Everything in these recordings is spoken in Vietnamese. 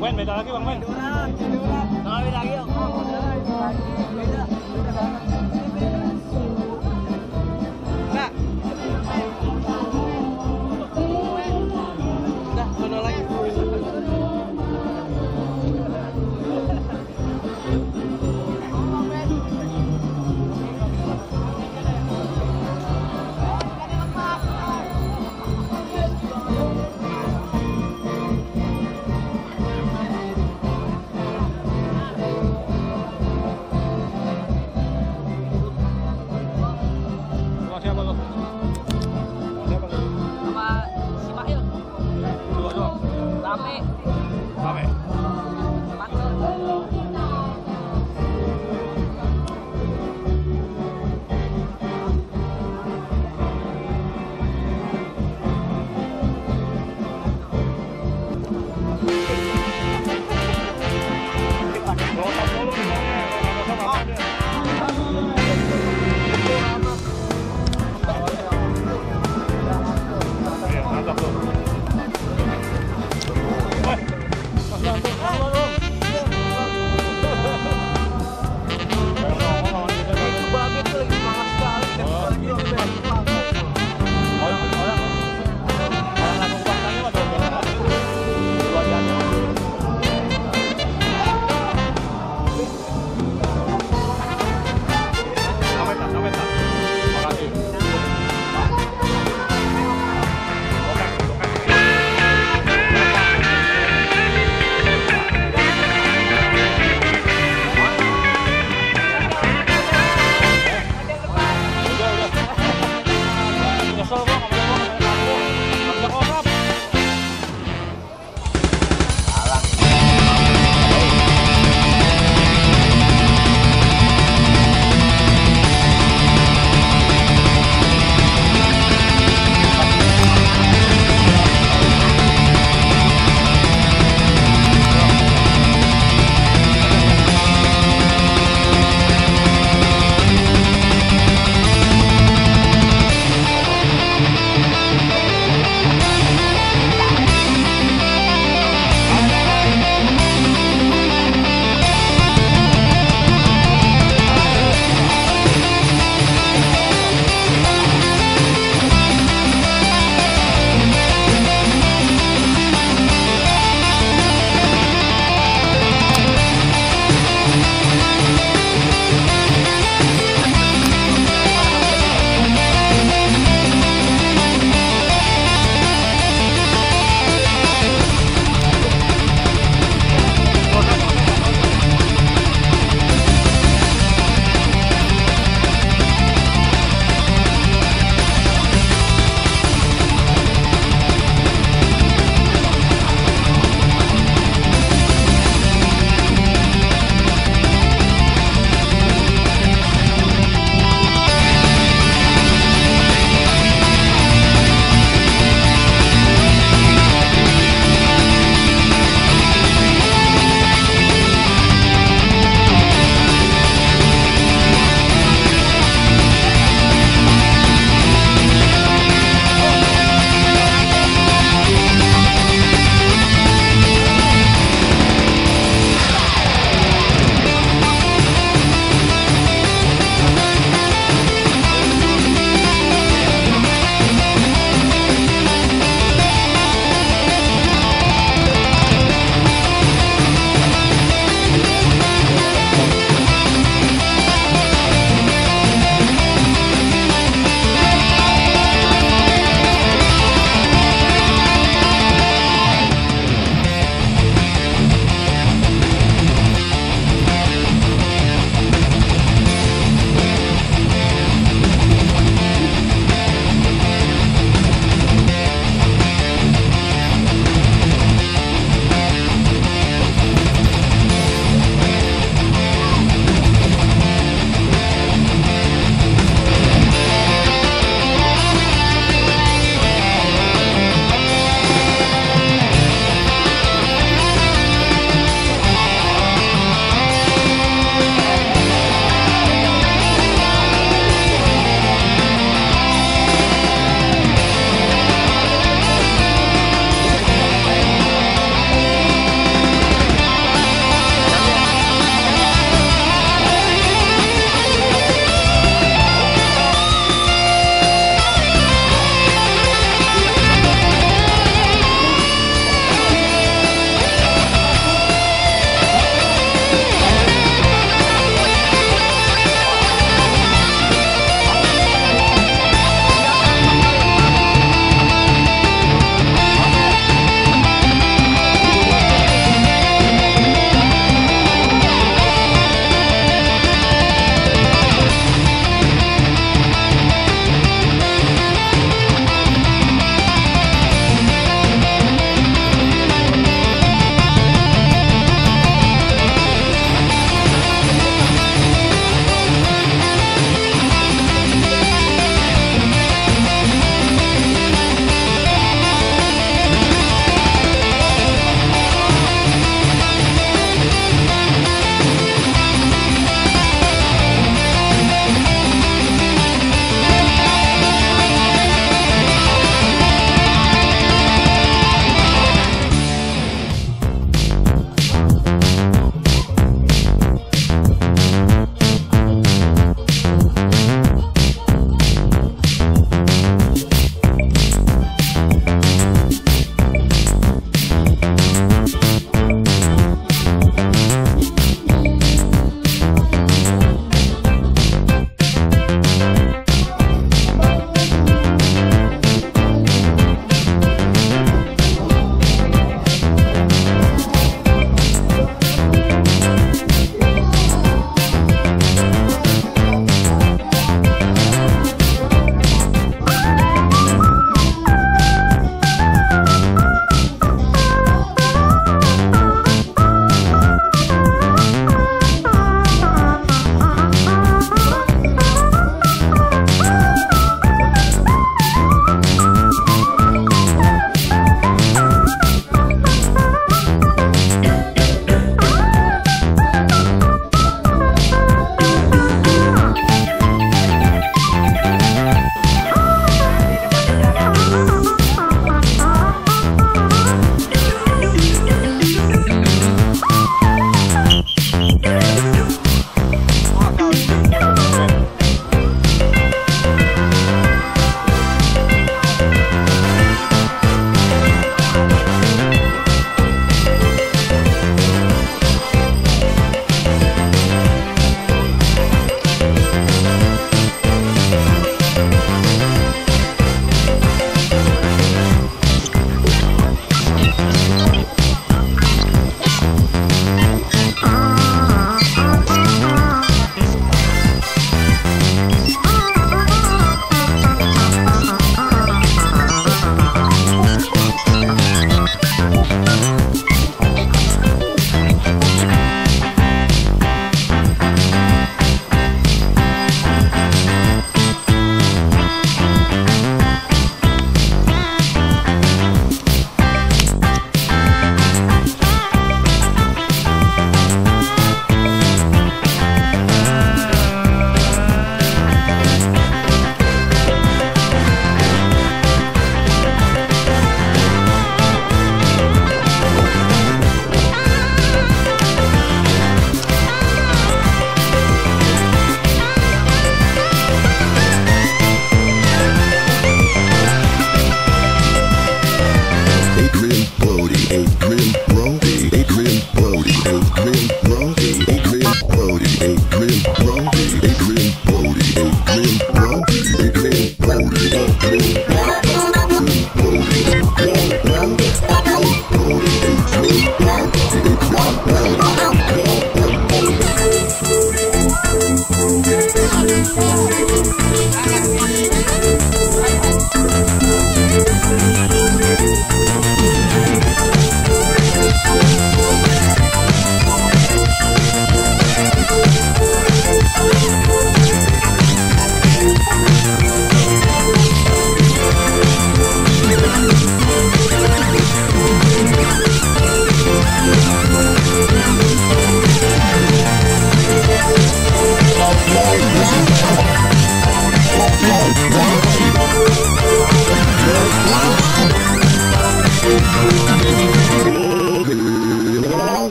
Bang Ben, beda lagi Bang Ben. Kalau beda lagi, beda lagi. Beda, beda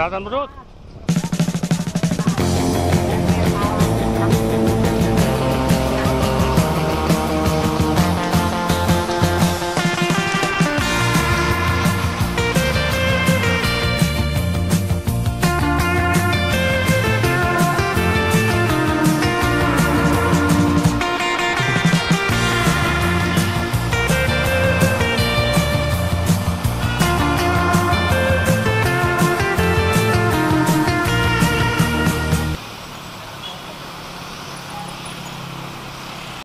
Kelantan Perut.